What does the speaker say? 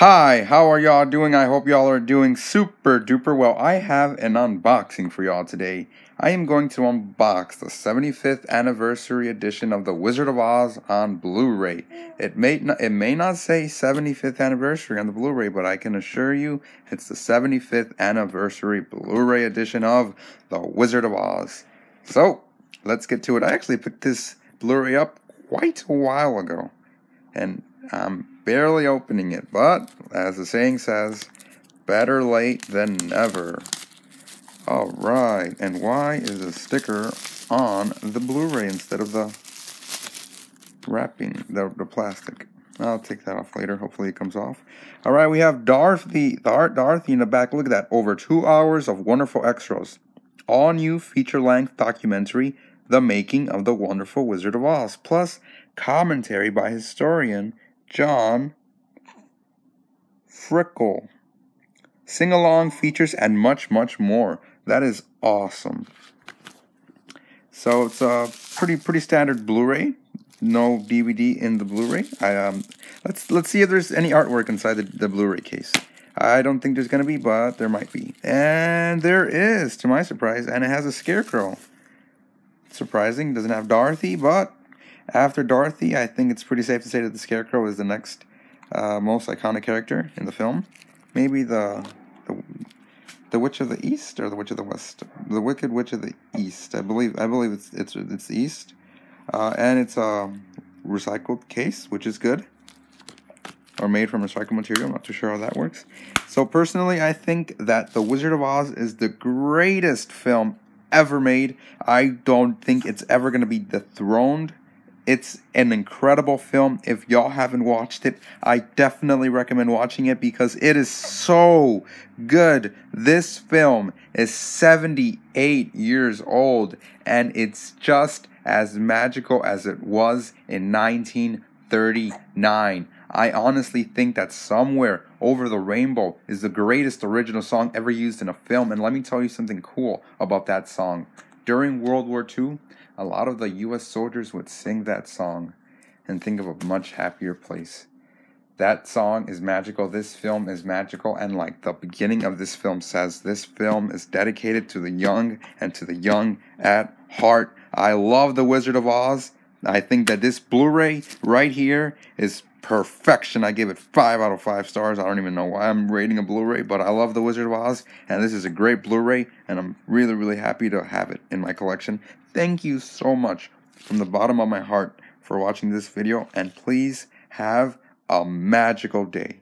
Hi, how are y'all doing? I hope y'all are doing super duper well. I have an unboxing for y'all today. I am going to unbox the 75th anniversary edition of The Wizard of Oz on Blu-ray. It may not, it may not say 75th anniversary on the Blu-ray, but I can assure you it's the 75th anniversary Blu-ray edition of The Wizard of Oz. So, let's get to it. I actually picked this Blu-ray up quite a while ago. And I'm barely opening it, but as the saying says, better late than never. Alright, and why is a sticker on the Blu-ray instead of the wrapping, the, the plastic? I'll take that off later. Hopefully it comes off. All right, we have Dorothy, Dorothy in the back. Look at that. Over two hours of wonderful extras. All new feature-length documentary, The Making of the Wonderful Wizard of Oz. Plus commentary by historian John Fricke. Sing along features and much, much more. That is awesome. So it's a pretty pretty standard Blu-ray. No DVD in the Blu-ray. I um let's let's see if there's any artwork inside the, the Blu-ray case. I don't think there's gonna be, but there might be. And there is, to my surprise, and it has a scarecrow. Surprising, doesn't have Dorothy, but after Dorothy, I think it's pretty safe to say that the Scarecrow is the next uh, most iconic character in the film. Maybe the, the the Witch of the East or the Witch of the West. The Wicked Witch of the East. I believe I believe it's it's it's the East, uh, and it's a recycled case, which is good. Or made from recycled material. I'm not too sure how that works. So personally, I think that The Wizard of Oz is the greatest film ever made. I don't think it's ever going to be dethroned it's an incredible film. If y'all haven't watched it, I definitely recommend watching it because it is so good. This film is 78 years old and it's just as magical as it was in 1939. I honestly think that Somewhere Over the Rainbow is the greatest original song ever used in a film. And let me tell you something cool about that song. During World War II, a lot of the US soldiers would sing that song and think of a much happier place. That song is magical. This film is magical. And like the beginning of this film says, this film is dedicated to the young and to the young at heart. I love The Wizard of Oz. I think that this Blu ray right here is perfection. I give it 5 out of 5 stars. I don't even know why I'm rating a Blu ray, but I love The Wizard of Oz, and this is a great Blu ray, and I'm really, really happy to have it in my collection. Thank you so much from the bottom of my heart for watching this video, and please have a magical day.